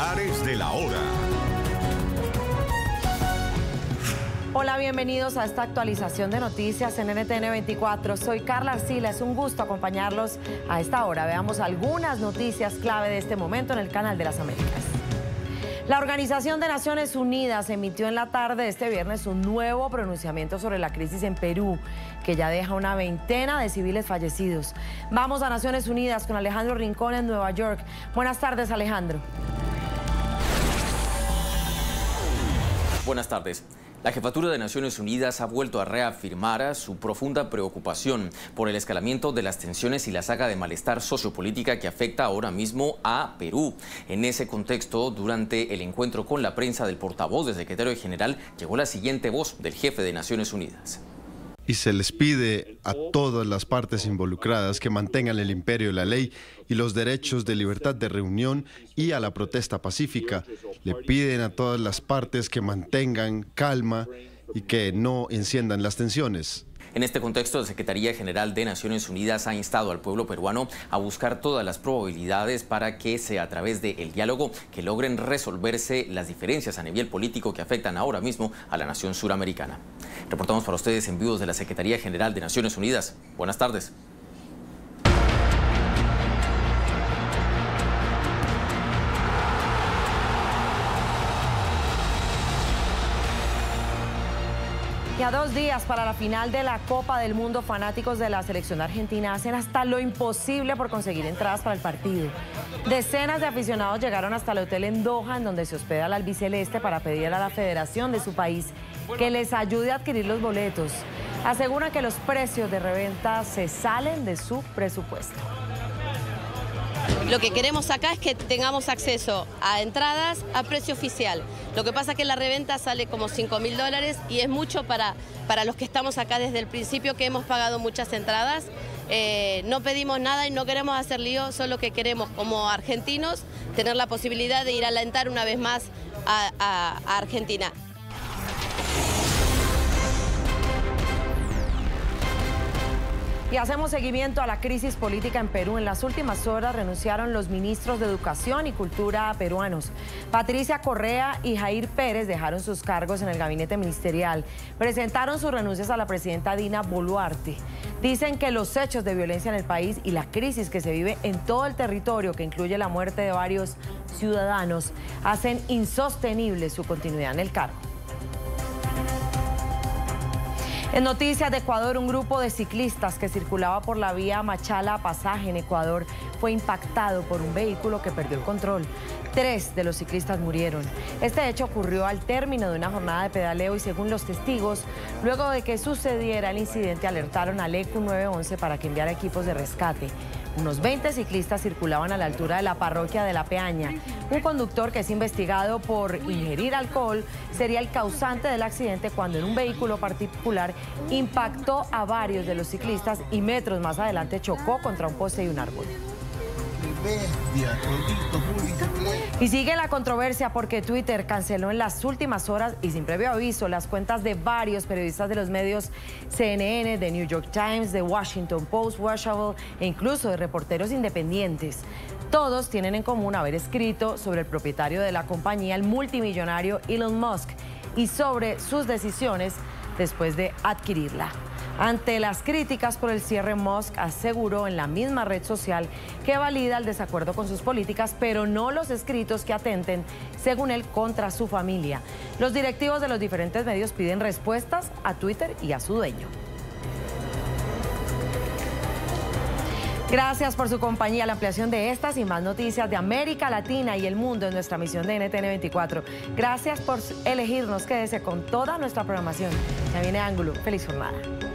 de la hora. Hola, bienvenidos a esta actualización de noticias en NTN 24. Soy Carla Arcila, es un gusto acompañarlos a esta hora. Veamos algunas noticias clave de este momento en el canal de las Américas. La Organización de Naciones Unidas emitió en la tarde de este viernes un nuevo pronunciamiento sobre la crisis en Perú, que ya deja una veintena de civiles fallecidos. Vamos a Naciones Unidas con Alejandro Rincón en Nueva York. Buenas tardes, Alejandro. Buenas tardes. La jefatura de Naciones Unidas ha vuelto a reafirmar su profunda preocupación por el escalamiento de las tensiones y la saga de malestar sociopolítica que afecta ahora mismo a Perú. En ese contexto, durante el encuentro con la prensa del portavoz del secretario general, llegó la siguiente voz del jefe de Naciones Unidas y se les pide a todas las partes involucradas que mantengan el imperio de la ley y los derechos de libertad de reunión y a la protesta pacífica. Le piden a todas las partes que mantengan calma y que no enciendan las tensiones. En este contexto, la Secretaría General de Naciones Unidas ha instado al pueblo peruano a buscar todas las probabilidades para que sea a través del diálogo que logren resolverse las diferencias a nivel político que afectan ahora mismo a la nación suramericana. Reportamos para ustedes en vivos de la Secretaría General de Naciones Unidas. Buenas tardes. Y a dos días para la final de la Copa del Mundo, fanáticos de la selección argentina hacen hasta lo imposible por conseguir entradas para el partido. Decenas de aficionados llegaron hasta el hotel en Doha, en donde se hospeda el albiceleste, para pedir a la federación de su país que les ayude a adquirir los boletos. Aseguran que los precios de reventa se salen de su presupuesto. Lo que queremos acá es que tengamos acceso a entradas a precio oficial. Lo que pasa es que la reventa sale como 5 mil dólares y es mucho para, para los que estamos acá desde el principio que hemos pagado muchas entradas. Eh, no pedimos nada y no queremos hacer lío, solo que queremos como argentinos tener la posibilidad de ir a alentar una vez más a Argentina. Y hacemos seguimiento a la crisis política en Perú. En las últimas horas renunciaron los ministros de Educación y Cultura peruanos. Patricia Correa y Jair Pérez dejaron sus cargos en el gabinete ministerial. Presentaron sus renuncias a la presidenta Dina Boluarte. Dicen que los hechos de violencia en el país y la crisis que se vive en todo el territorio, que incluye la muerte de varios ciudadanos, hacen insostenible su continuidad en el cargo. En noticias de Ecuador, un grupo de ciclistas que circulaba por la vía Machala Pasaje en Ecuador fue impactado por un vehículo que perdió el control. Tres de los ciclistas murieron. Este hecho ocurrió al término de una jornada de pedaleo y según los testigos, luego de que sucediera el incidente alertaron al ECU 911 para que enviara equipos de rescate. Unos 20 ciclistas circulaban a la altura de la parroquia de La Peaña. Un conductor que es investigado por ingerir alcohol sería el causante del accidente cuando en un vehículo particular impactó a varios de los ciclistas y metros más adelante chocó contra un poste y un árbol. Y sigue la controversia porque Twitter canceló en las últimas horas y sin previo aviso las cuentas de varios periodistas de los medios CNN, The New York Times, The Washington Post, Washable e incluso de reporteros independientes. Todos tienen en común haber escrito sobre el propietario de la compañía, el multimillonario Elon Musk, y sobre sus decisiones después de adquirirla. Ante las críticas por el cierre, Musk aseguró en la misma red social que valida el desacuerdo con sus políticas, pero no los escritos que atenten, según él, contra su familia. Los directivos de los diferentes medios piden respuestas a Twitter y a su dueño. Gracias por su compañía. La ampliación de estas y más noticias de América Latina y el mundo en nuestra misión de NTN 24. Gracias por elegirnos. Quédese con toda nuestra programación. Ya viene Ángulo. Feliz jornada.